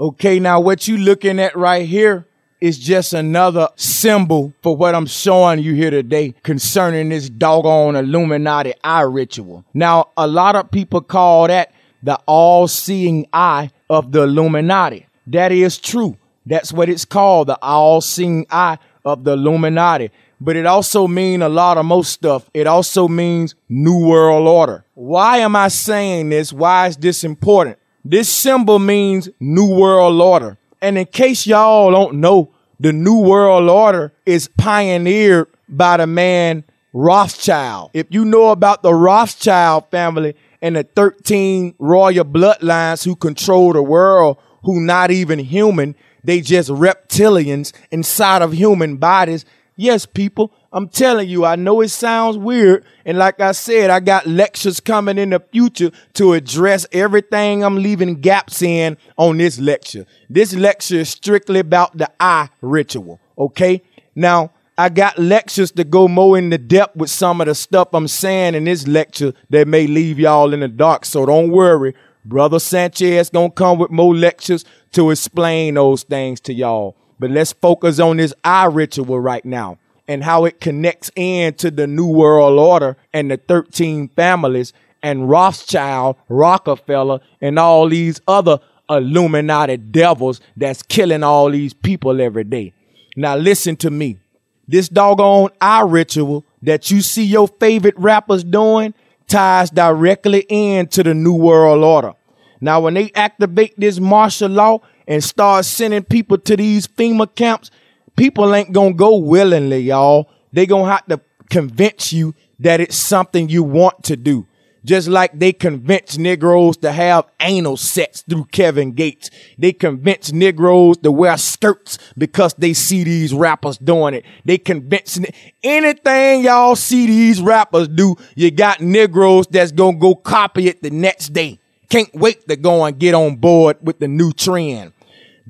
Okay, now what you looking at right here is just another symbol for what I'm showing you here today concerning this doggone Illuminati eye ritual. Now, a lot of people call that the all-seeing eye of the Illuminati. That is true. That's what it's called, the all-seeing eye of the Illuminati. But it also means a lot of most stuff. It also means New World Order. Why am I saying this? Why is this important? This symbol means New World Order. And in case y'all don't know, the New World Order is pioneered by the man Rothschild. If you know about the Rothschild family and the 13 royal bloodlines who control the world, who not even human, they just reptilians inside of human bodies. Yes, people, I'm telling you, I know it sounds weird. And like I said, I got lectures coming in the future to address everything I'm leaving gaps in on this lecture. This lecture is strictly about the eye ritual. Okay. Now, I got lectures to go more in the depth with some of the stuff I'm saying in this lecture that may leave y'all in the dark. So don't worry. Brother Sanchez gonna come with more lectures to explain those things to y'all. But let's focus on this eye ritual right now and how it connects in to the New World Order and the 13 families and Rothschild, Rockefeller, and all these other Illuminati devils that's killing all these people every day. Now listen to me. This doggone eye ritual that you see your favorite rappers doing ties directly into the New World Order. Now, when they activate this martial law and start sending people to these FEMA camps, people ain't gonna go willingly, y'all. They gonna have to convince you that it's something you want to do. Just like they convince Negroes to have anal sex through Kevin Gates. They convince Negroes to wear skirts because they see these rappers doing it. They convince anything y'all see these rappers do, you got Negroes that's gonna go copy it the next day. Can't wait to go and get on board with the new trend.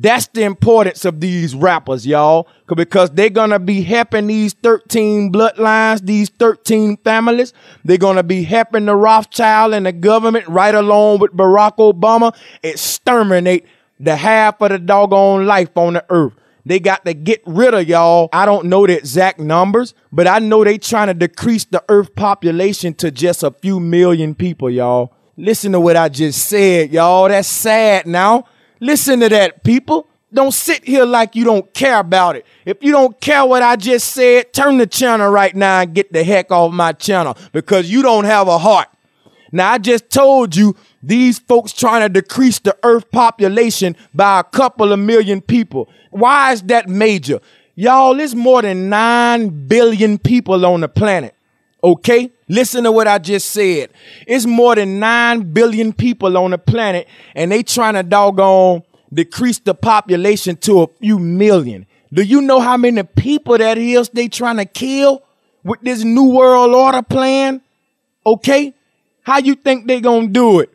That's the importance of these rappers, y'all, because they're to be helping these 13 bloodlines, these 13 families. They're to be helping the Rothschild and the government right along with Barack Obama exterminate the half of the doggone life on the earth. They got to get rid of y'all. I don't know the exact numbers, but I know they trying to decrease the earth population to just a few million people, y'all. Listen to what I just said, y'all. That's sad now. Listen to that, people. Don't sit here like you don't care about it. If you don't care what I just said, turn the channel right now and get the heck off my channel because you don't have a heart. Now, I just told you these folks trying to decrease the earth population by a couple of million people. Why is that major? Y'all, there's more than 9 billion people on the planet. Okay? Listen to what I just said. It's more than 9 billion people on the planet and they trying to doggone decrease the population to a few million. Do you know how many people that is they trying to kill with this new world order plan? Okay? How you think they gonna do it?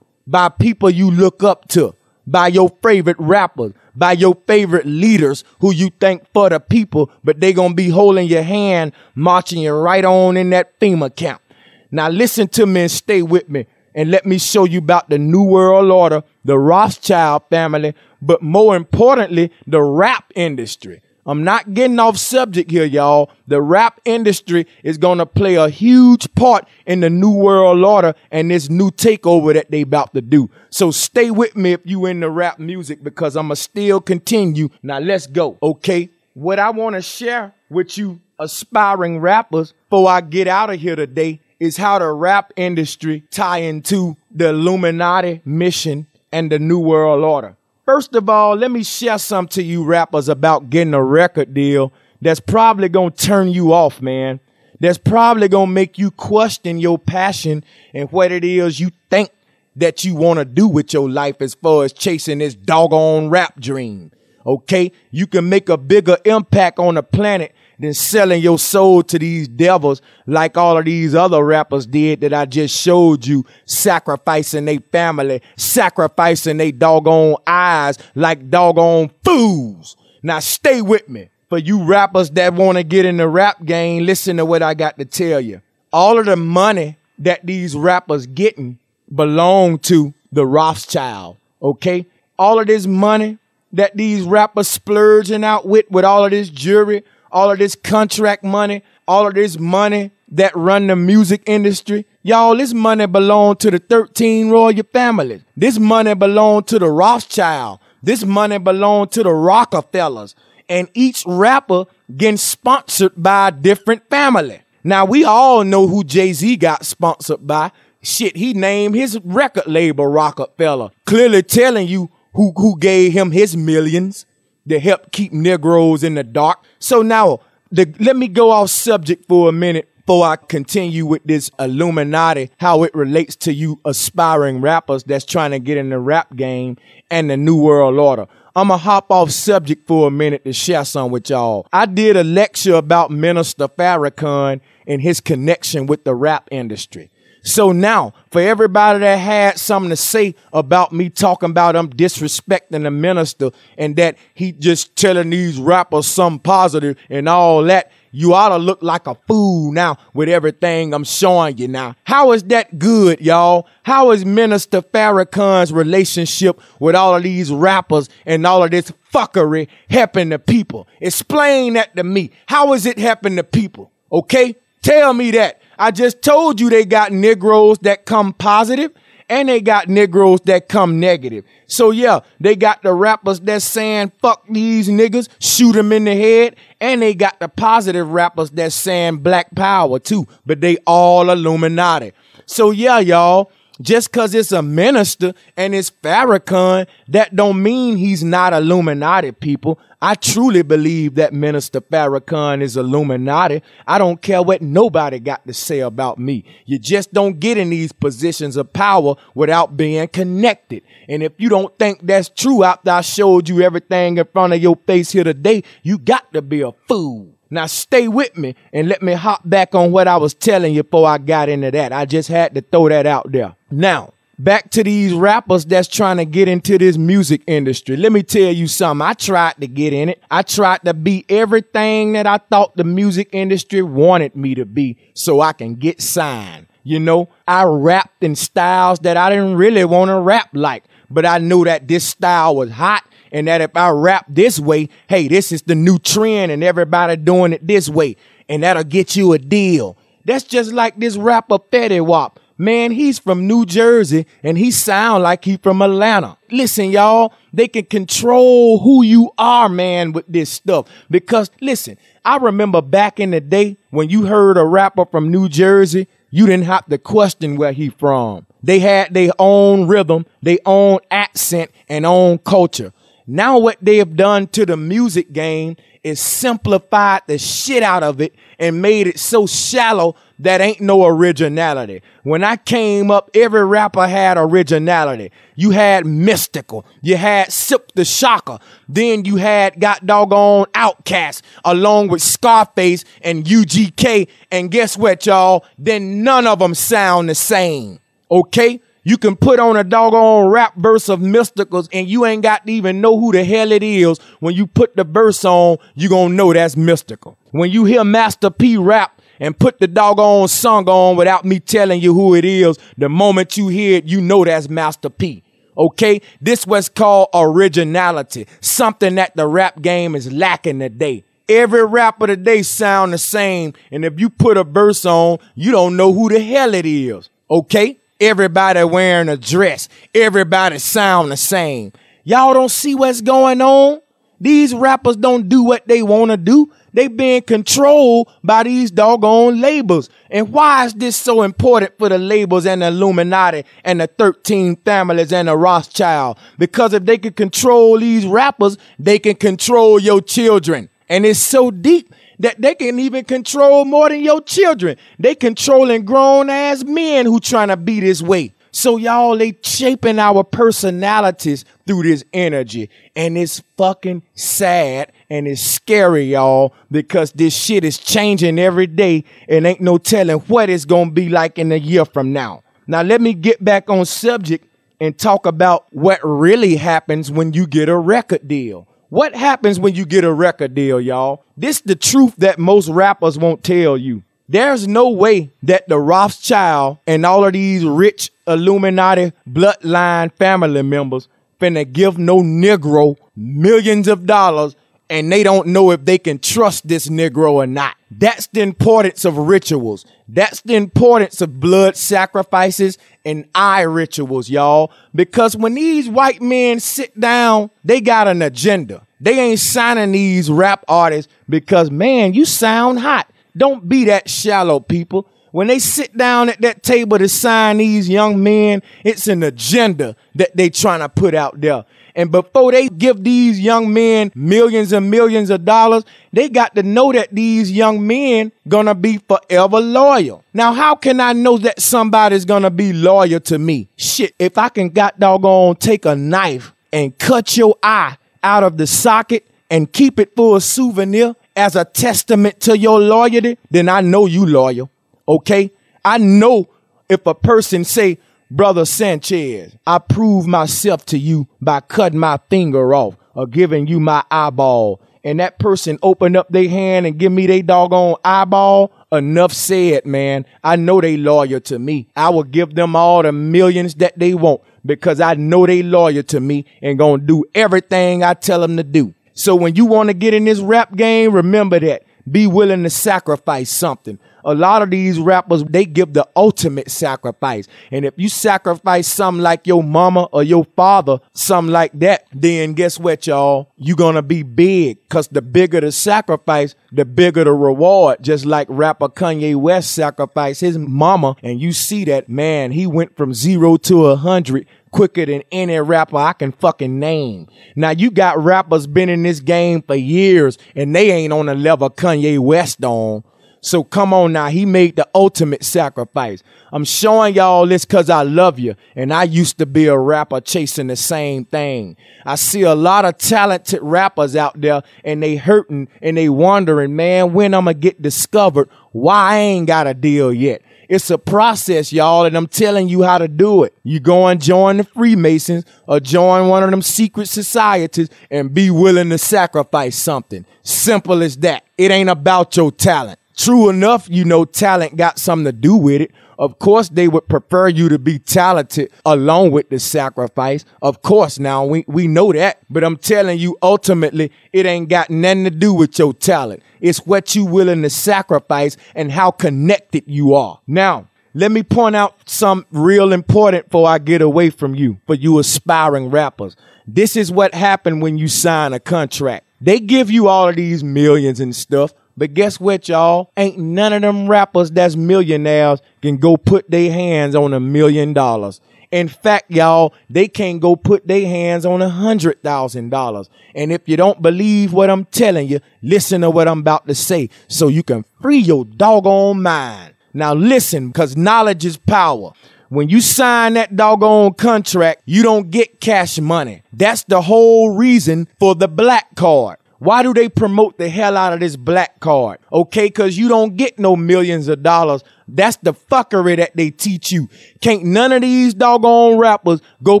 By people you look up to, by your favorite rappers, by your favorite leaders who you think for the people, but they gonna be holding your hand, marching you right on in that FEMA camp. Now listen to me and stay with me and let me show you about the New World Order, the Rothschild family, but more importantly, the rap industry. I'm not getting off subject here, y'all. The rap industry is going to play a huge part in the new world order and this new takeover that they about to do. So stay with me if you in the rap music because I'm going to still continue. Now let's go. Okay. What I want to share with you aspiring rappers before I get out of here today is how the rap industry tie into the Illuminati mission and the new world order. First of all, let me share something to you rappers about getting a record deal that's probably going to turn you off, man. That's probably going to make you question your passion and what it is you think that you want to do with your life as far as chasing this doggone rap dream. Okay. You can make a bigger impact on the planet than selling your soul to these devils like all of these other rappers did that I just showed you, sacrificing their family, sacrificing their doggone eyes like doggone fools. Now stay with me. For you rappers that want to get in the rap game, listen to what I got to tell you. All of the money that these rappers getting belong to the Rothschild. Okay. all of this money that these rappers splurging out with, with all of this jewelry, all of this contract money, all of this money that run the music industry. Y'all, this money belong to the 13 royal families. This money belong to the Rothschild. This money belong to the Rockefellers. And each rapper getting sponsored by a different family. Now we all know who Jay-Z got sponsored by. Shit, he named his record label Rockefeller. Clearly telling you who, who gave him his millions to help keep Negroes in the dark. So now, the, let me go off subject for a minute before I continue with this Illuminati, how it relates to you aspiring rappers that's trying to get in the rap game and the New World Order. I'm gonna hop off subject for a minute to share some with y'all. I did a lecture about Minister Farrakhan and his connection with the rap industry. So now, for everybody that had something to say about me talking about I'm disrespecting the minister and that he just telling these rappers something positive and all that, you ought to look like a fool now with everything I'm showing you now. How is that good, y'all? How is Minister Farrakhan's relationship with all of these rappers and all of this fuckery helping the people? Explain that to me. How is it helping the people? Okay? Tell me that. I just told you they got Negroes that come positive and they got Negroes that come negative. So yeah, they got the rappers that's saying fuck these niggas, shoot them in the head, and they got the positive rappers that's saying black power too, but they all Illuminati. So yeah, y'all, just cause it's a minister and it's Farrakhan, that don't mean he's not Illuminati people. I truly believe that Minister Farrakhan is Illuminati. I don't care what nobody got to say about me. You just don't get in these positions of power without being connected. And if you don't think that's true after I showed you everything in front of your face here today, you got to be a fool. Now stay with me and let me hop back on what I was telling you before I got into that. I just had to throw that out there. Now, back to these rappers that's trying to get into this music industry. Let me tell you something. I tried to get in it. I tried to be everything that I thought the music industry wanted me to be so I can get signed. You know, I rapped in styles that I didn't really want to rap like, but I knew that this style was hot and that if I rap this way, hey, this is the new trend and everybody doing it this way, and that'll get you a deal. That's just like this rapper Fetty Wap. Man, he's from New Jersey and he sound like he from Atlanta. Listen, y'all, they can control who you are, man, with this stuff. Because listen, I remember back in the day when you heard a rapper from New Jersey, you didn't have to question where he from. They had their own rhythm, their own accent, and own culture. Now what they have done to the music game is simplified the shit out of it and made it so shallow that ain't no originality. When I came up, every rapper had originality. You had Mystikal, you had Silkk the Shocker, then you had got doggone OutKast along with Scarface and UGK. And guess what, y'all? Then none of them sound the same. Okay? You can put on a doggone rap verse of Mystikals and you ain't got to even know who the hell it is. When you put the verse on, you gonna know that's Mystikal. When you hear Master P rap and put the doggone song on without me telling you who it is, the moment you hear it, you know that's Master P. Okay? This was called originality. Something that the rap game is lacking today. Every rapper today sound the same. And if you put a verse on, you don't know who the hell it is. Okay? Everybody wearing a dress. Everybody sound the same. Y'all don't see what's going on? These rappers don't do what they want to do. They being controlled by these doggone labels. And why is this so important for the labels and the Illuminati and the 13 families and the Rothschild? Because if they can control these rappers, they can control your children. And it's so deep that they can even control more than your children. They controlling grown ass men who trying to be this way. So y'all, they shaping our personalities through this energy. And it's fucking sad and it's scary, y'all, because this shit is changing every day and ain't no telling what it's gonna be like in a year from now. Now let me get back on subject and talk about what really happens when you get a record deal. What happens when you get a record deal, y'all? This the truth that most rappers won't tell you. There's no way that the Rothschild and all of these rich Illuminati bloodline family members finna give no Negro millions of dollars and they don't know if they can trust this Negro or not. That's the importance of rituals. That's the importance of blood sacrifices and eye rituals, y'all. Because when these white men sit down, they got an agenda. They ain't signing these rap artists because, man, you sound hot. Don't be that shallow, people. When they sit down at that table to sign these young men, it's an agenda that they trying to put out there. And before they give these young men millions and millions of dollars, they got to know that these young men gonna be forever loyal. Now, how can I know that somebody's gonna be loyal to me? Shit, if I can got doggone take a knife and cut your eye out of the socket and keep it for a souvenir as a testament to your loyalty, then I know you loyal. Okay? I know if a person say, Brother Sanchez, I prove myself to you by cutting my finger off or giving you my eyeball. And that person open up their hand and give me their doggone eyeball. Enough said, man. I know they loyal to me. I will give them all the millions that they want because I know they loyal to me and gonna do everything I tell them to do. So when you want to get in this rap game, remember that. Be willing to sacrifice something a lot of these rappers, they give the ultimate sacrifice. And if you sacrifice something like your mama or your father, something like that, then guess what, y'all? You're gonna be big. Cause the bigger the sacrifice, the bigger the reward. Just like rapper Kanye West sacrificed his mama. And you see that, man, he went from zero to a hundred quicker than any rapper I can fucking name. Now you got rappers been in this game for years and they ain't on the level Kanye West on. So come on now. He made the ultimate sacrifice. I'm showing y'all this cause I love you. And I used to be a rapper chasing the same thing. I see a lot of talented rappers out there and they hurting and they wondering, man, when I'm gonna get discovered. Why I ain't got a deal yet. It's a process, y'all, and I'm telling you how to do it. You go and join the Freemasons or join one of them secret societies and be willing to sacrifice something. Simple as that. It ain't about your talent. True enough, you know, talent got something to do with it. Of course, they would prefer you to be talented along with the sacrifice. Of course, now we, we know that, but I'm telling you, ultimately, it ain't got nothing to do with your talent. It's what you willing to sacrifice and how connected you are. Now, let me point out some real important before I get away from you, for you aspiring rappers. This is what happened when you sign a contract. They give you all of these millions and stuff, but guess what, y'all? Ain't none of them rappers that's millionaires can go put their hands on a million dollars. In fact, y'all, they can't go put their hands on a hundred thousand dollars. And if you don't believe what I'm telling you, listen to what I'm about to say so you can free your doggone mind. Now listen, because knowledge is power. When you sign that doggone contract, you don't get cash money. That's the whole reason for the black card. Why do they promote the hell out of this black card? Okay, cause you don't get no millions of dollars. That's the fuckery that they teach you. Can't none of these doggone rappers go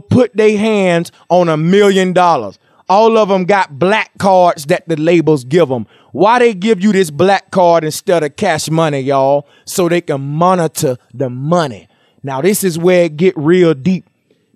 put their hands on a million dollars. All of them got black cards that the labels give them. Why they give you this black card instead of cash money, y'all? So they can monitor the money. Now this is where it get real deep.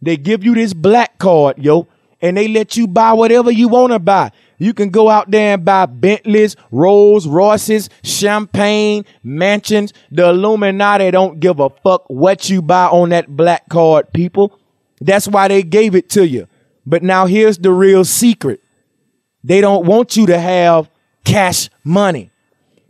They give you this black card, yo, and they let you buy whatever you want to buy. You can go out there and buy Bentleys, Rolls Royces, champagne, mansions. The Illuminati don't give a fuck what you buy on that black card, people. That's why they gave it to you. But now here's the real secret. They don't want you to have cash money.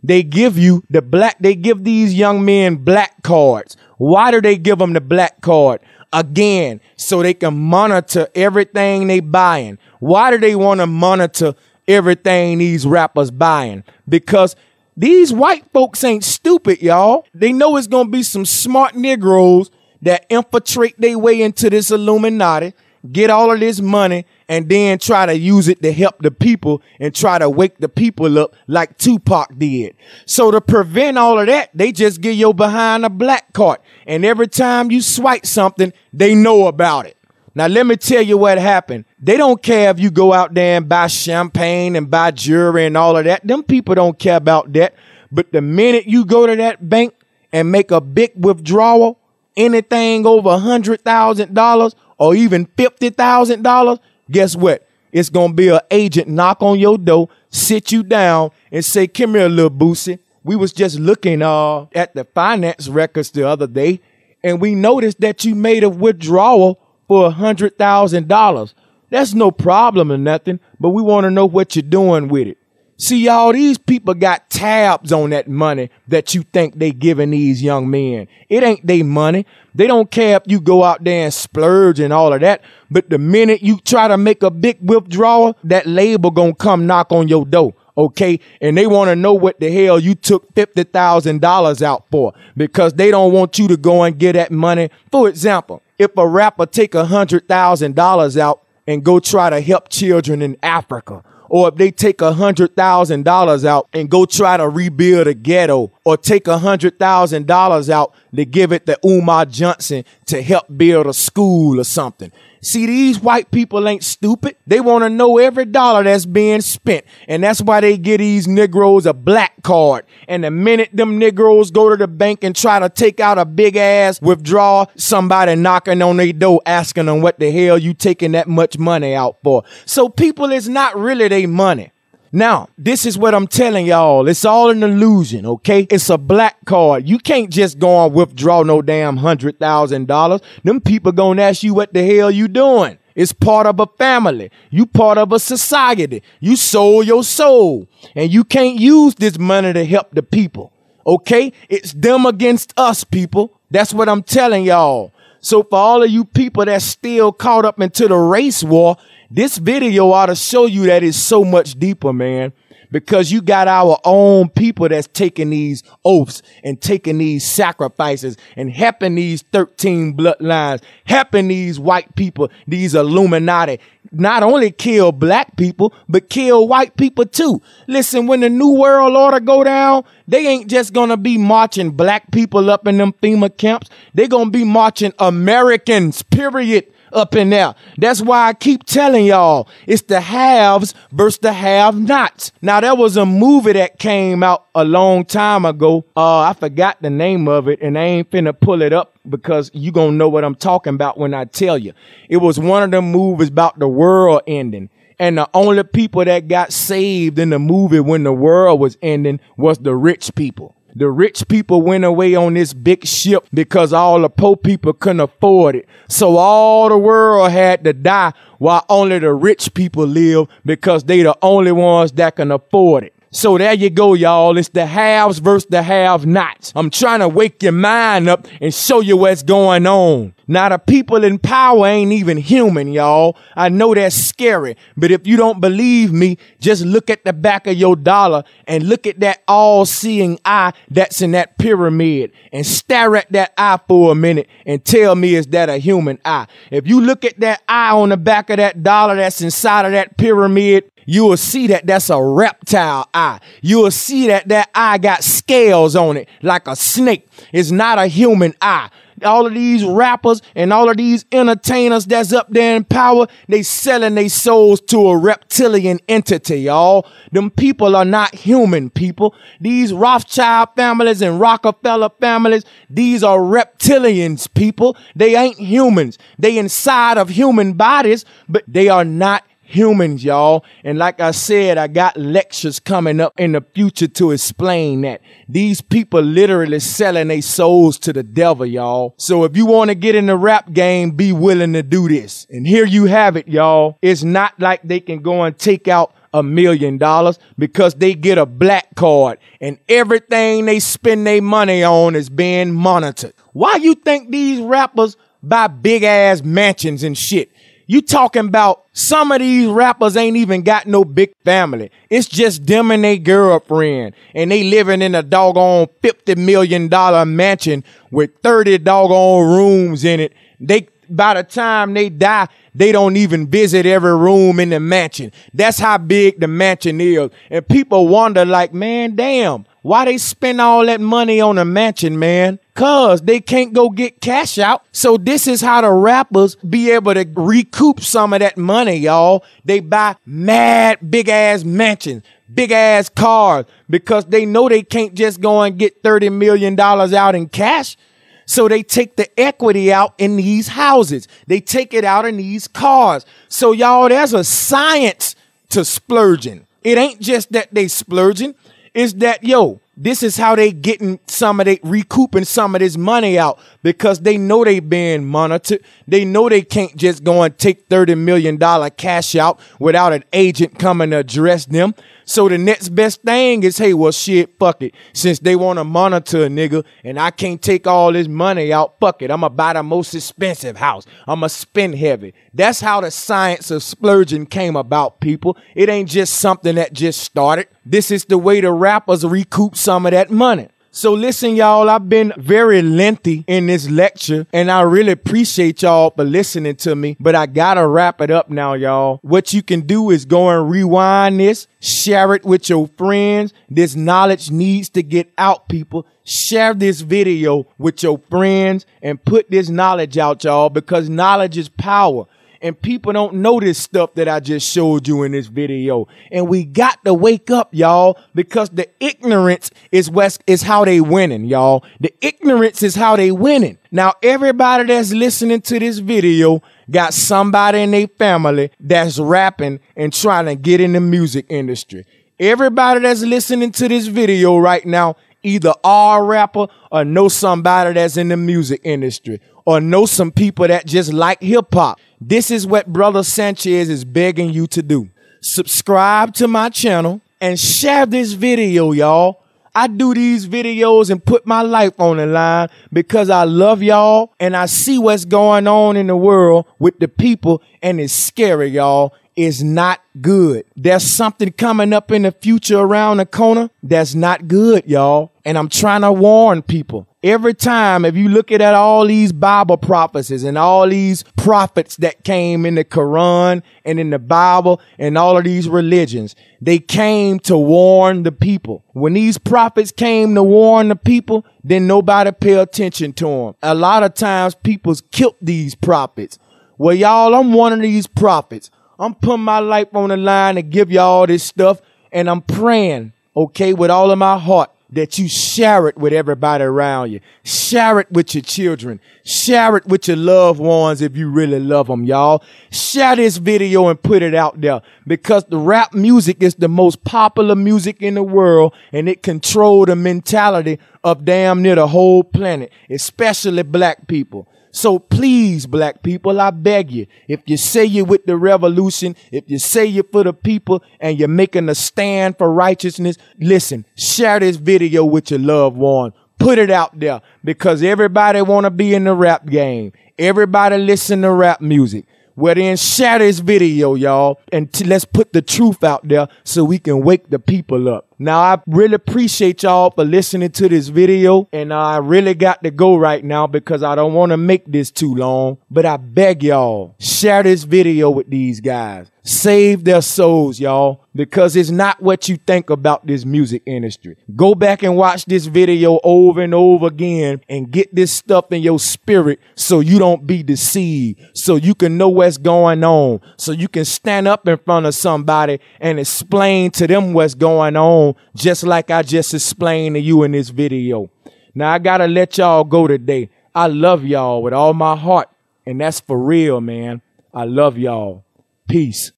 They give you the black, they give these young men black cards. Why do they give them the black card? Again, so they can monitor everything they buying. Why do they want to monitor everything these rappers buying? Because these white folks ain't stupid, y'all. They know it's gonna be some smart Negroes that infiltrate their way into this Illuminati, get all of this money, and then try to use it to help the people and try to wake the people up like Tupac did. So to prevent all of that, they just get you behind a black cart. And every time you swipe something, they know about it. Now, let me tell you what happened. They don't care if you go out there and buy champagne and buy jewelry and all of that. Them people don't care about that. But the minute you go to that bank and make a big withdrawal anything over a hundred thousand dollars or even fifty thousand dollars, guess what? It's gonna be an agent knock on your door, sit you down, and say, "Come here, little Boosie. We was just looking uh at the finance records the other day, and we noticed that you made a withdrawal for a hundred thousand dollars. That's no problem or nothing, but we want to know what you're doing with it. See, y'all, these people got tabs on that money that you think they giving these young men. It ain't they money. They don't care if you go out there and splurge and all of that. But the minute you try to make a big withdrawal, that label gonna come knock on your door. Okay. And they want to know what the hell you took $50,000 out for because they don't want you to go and get that money. For example, if a rapper take $100,000 out and go try to help children in Africa or if they take a hundred thousand dollars out and go try to rebuild a ghetto, or take a hundred thousand dollars out to give it to Umar Johnson to help build a school or something. See, these white people ain't stupid. They want to know every dollar that's being spent. And that's why they get these Negroes a black card. And the minute them Negroes go to the bank and try to take out a big ass withdrawal, somebody knocking on their door asking them what the hell you taking that much money out for. So people, it's not really their money. Now, this is what I'm telling y'all. It's all an illusion, okay? It's a black card. You can't just go and withdraw no damn hundred thousand dollars. Them people gonna ask you what the hell you doing. It's part of a family. You part of a society. You sold your soul. And you can't use this money to help the people. Okay? It's them against us, people. That's what I'm telling y'all. So for all of you people that's still caught up into the race war, this video ought to show you that it's so much deeper, man, because you got our own people that's taking these oaths and taking these sacrifices and helping these 13 bloodlines, helping these white people, these Illuminati, not only kill black people, but kill white people too. Listen, when the New World Order go down, they ain't just gonna be marching black people up in them FEMA camps. They gonna be marching Americans, period up in there. That's why I keep telling y'all it's the haves versus the have nots. Now, there was a movie that came out a long time ago. Uh, I forgot the name of it, and I ain't finna pull it up because you gonna know what I'm talking about when I tell you. It was one of them movies about the world ending. And the only people that got saved in the movie when the world was ending was the rich people. The rich people went away on this big ship because all the poor people couldn't afford it. So all the world had to die while only the rich people live because they the only ones that can afford it. So there you go, y'all. It's the haves versus the have nots. I'm trying to wake your mind up and show you what's going on. Now the people in power ain't even human, y'all. I know that's scary, but if you don't believe me, just look at the back of your dollar and look at that all-seeing eye that's in that pyramid and stare at that eye for a minute and tell me is that a human eye. If you look at that eye on the back of that dollar that's inside of that pyramid, you will see that that's a reptile eye. You will see that that eye got scales on it like a snake. It's not a human eye. All of these rappers and all of these entertainers that's up there in power, they selling their souls to a reptilian entity, y'all. Them people are not human people. These Rothschild families and Rockefeller families, these are reptilians, people. They ain't humans. They inside of human bodies, but they are not humans, y'all. And like I said, I got lectures coming up in the future to explain that. These people literally selling their souls to the devil, y'all. So if you want to get in the rap game, be willing to do this. And here you have it, y'all. It's not like they can go and take out a million dollars because they get a black card and everything they spend their money on is being monitored. Why you think these rappers buy big ass mansions and shit? You talking about some of these rappers ain't even got no big family. It's just them and their girlfriend. And they living in a doggone $50 million mansion with 30 doggone rooms in it. They, by the time they die, they don't even visit every room in the mansion. That's how big the mansion is. And people wonder like, man, damn, why they spend all that money on a mansion, man? Cause they can't go get cash out. So this is how the rappers be able to recoup some of that money, y'all. They buy mad big ass mansions, big ass cars because they know they can't just go and get $30 million out in cash. So they take the equity out in these houses. They take it out in these cars. So y'all, there's a science to splurging. It ain't just that they splurging. It's that, yo, this is how they getting some of they recouping some of this money out because they know they being monitored. They know they can't just go and take $30 million cash out without an agent coming to address them. So the next best thing is, hey, well, shit, fuck it. Since they want to monitor a nigga and I can't take all this money out, fuck it. I'm going to buy the most expensive house. I'm going to spend heavy. That's how the science of splurging came about, people. It ain't just something that just started. This is the way the rappers recoup some of that money. So listen, y'all, I've been very lengthy in this lecture and I really appreciate y'all for listening to me, but I gotta wrap it up now, y'all. What you can do is go and rewind this, share it with your friends. This knowledge needs to get out, people. Share this video with your friends and put this knowledge out, y'all, because knowledge is power and people don't know this stuff that I just showed you in this video. And we got to wake up, y'all, because the ignorance is what is how they winning, y'all. The ignorance is how they winning. Now, everybody that's listening to this video got somebody in their family that's rapping and trying to get in the music industry. Everybody that's listening to this video right now either a rapper or know somebody that's in the music industry or know some people that just like hip hop. This is what Brother Sanchez is begging you to do. Subscribe to my channel and share this video, y'all. I do these videos and put my life on the line because I love y'all and I see what's going on in the world with the people and it's scary, y'all. It's not good. There's something coming up in the future around the corner that's not good, y'all. And I'm trying to warn people. Every time, if you look at all these Bible prophecies and all these prophets that came in the Quran and in the Bible and all of these religions, they came to warn the people. When these prophets came to warn the people, then nobody pay attention to them. A lot of times people's killed these prophets. Well, y'all, I'm one of these prophets. I'm putting my life on the line to give y'all this stuff and I'm praying, okay, with all of my heart that you share it with everybody around you. Share it with your children. Share it with your loved ones if you really love them, y'all. Share this video and put it out there because the rap music is the most popular music in the world and it controls the mentality of damn near the whole planet, especially black people. So please, black people, I beg you, if you say you're with the revolution, if you say you're for the people and you're making a stand for righteousness, listen, share this video with your loved one. Put it out there because everybody want to be in the rap game. Everybody listen to rap music. Well, then share this video, y'all, and t- let's put the truth out there so we can wake the people up. Now, I really appreciate y'all for listening to this video, and I really got to go right now because I don't want to make this too long, but I beg y'all, share this video with these guys. Save their souls, y'all, because it's not what you think about this music industry. Go back and watch this video over and over again and get this stuff in your spirit so you don't be deceived, so you can know what's going on, so you can stand up in front of somebody and explain to them what's going on, just like I just explained to you in this video. Now I gotta let y'all go today. I love y'all with all my heart, and that's for real, man. I love y'all. Peace.